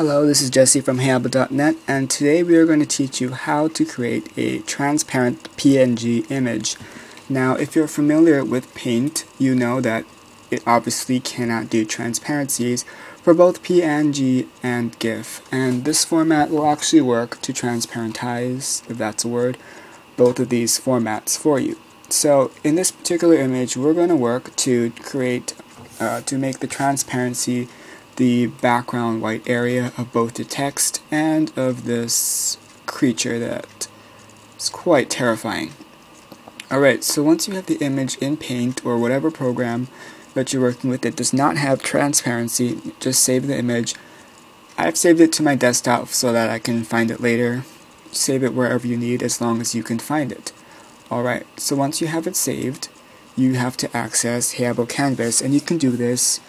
Hello, this is Jesse from heyHabbo.net and today we are going to teach you how to create a transparent PNG image. Now if you're familiar with Paint, you know that it obviously cannot do transparencies for both PNG and GIF and this format will actually work to transparentize, if that's a word, both of these formats for you. So in this particular image we're going to work to create, uh, to make the transparency the background white area of both the text and of this creature that is quite terrifying. Alright, so once you have the image in Paint or whatever program that you're working with that does not have transparency, just save the image. I've saved it to my desktop so that I can find it later. Save it wherever you need as long as you can find it. Alright, so once you have it saved, you have to access heyHabbo Canvas and you can do this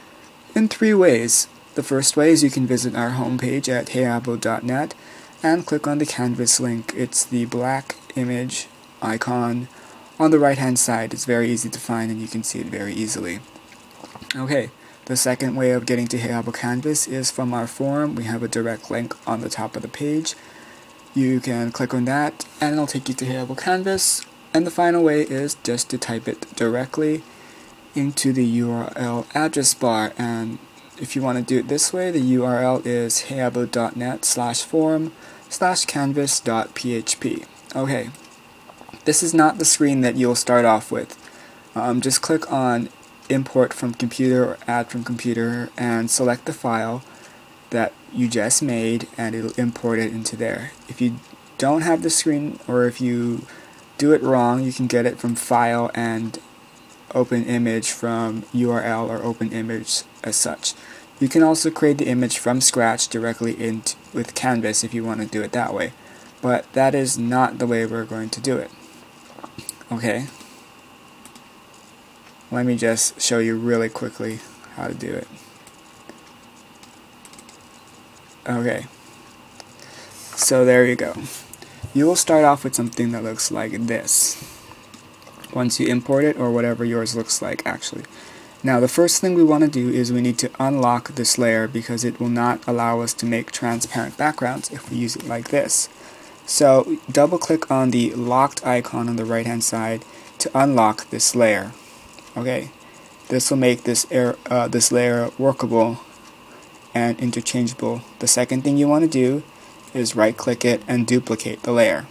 in three ways. The first way is you can visit our homepage at heyhabbo.net and click on the canvas link. It's the black image icon on the right hand side. It's very easy to find and you can see it very easily. Okay, the second way of getting to heyHabbo Canvas is from our forum. We have a direct link on the top of the page. You can click on that and it'll take you to heyHabbo Canvas. And the final way is just to type it directly into the URL address bar and if you want to do it this way, the URL is heyhabbo.net slash forum slash canvas.php. Okay, this is not the screen that you'll start off with. Um, just click on import from computer or add from computer and select the file that you just made and it'll import it into there. If you don't have the screen or if you do it wrong, you can get it from file and open image from URL or open image as such. You can also create the image from scratch directly in with Canvas if you want to do it that way. But that is not the way we're going to do it. Okay. Let me just show you really quickly how to do it. Okay. So there you go. You will start off with something that looks like this once you import it or whatever yours looks like actually. Now the first thing we want to do is we need to unlock this layer because it will not allow us to make transparent backgrounds if we use it like this. So double click on the locked icon on the right hand side to unlock this layer. Okay, this will make this, air, uh, this layer workable and interchangeable. The second thing you want to do is right click it and duplicate the layer.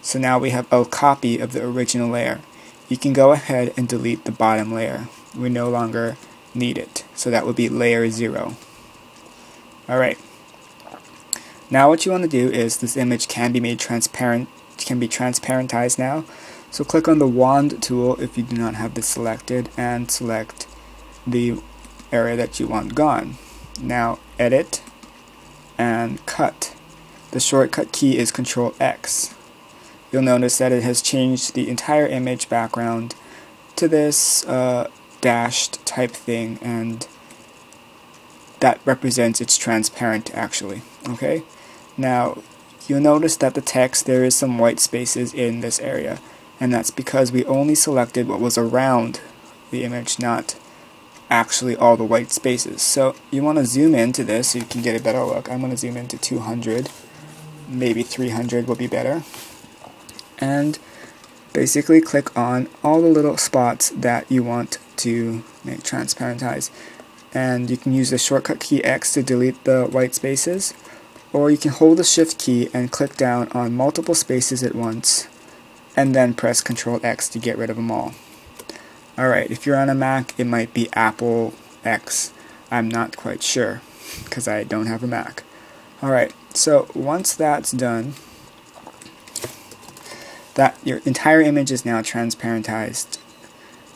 So now we have a copy of the original layer. You can go ahead and delete the bottom layer. We no longer need it. So that would be layer 0. Alright. Now what you want to do is this image can be made transparent, can be transparentized now. So click on the wand tool if you do not have this selected and select the area that you want gone. Now edit and cut. The shortcut key is Control X you'll notice that it has changed the entire image background to this uh, dashed type thing and that represents it's transparent actually okay? Now you'll notice that the text there is some white spaces in this area and that's because we only selected what was around the image not actually all the white spaces. So you want to zoom into this so you can get a better look. I'm going to zoom into 200 maybe 300 will be better and basically click on all the little spots that you want to make transparentize and you can use the shortcut key X to delete the white spaces or you can hold the shift key and click down on multiple spaces at once and then press Control X to get rid of them all. Alright, if you're on a Mac it might be Apple X. I'm not quite sure because I don't have a Mac. Alright, so once that's done that your entire image is now transparentized.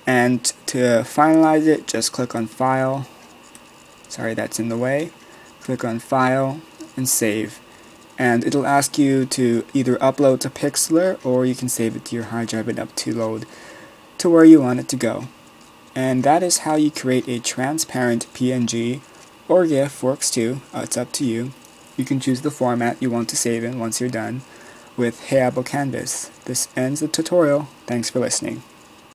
And to finalize it, just click on File. Sorry, that's in the way. Click on File and Save. And it'll ask you to either upload to Pixlr or you can save it to your hard drive and up to load to where you want it to go. And that is how you create a transparent PNG or GIF works too. Uh, it's up to you. You can choose the format you want to save in once you're done with heyHabbo Canvas. This ends the tutorial. Thanks for listening.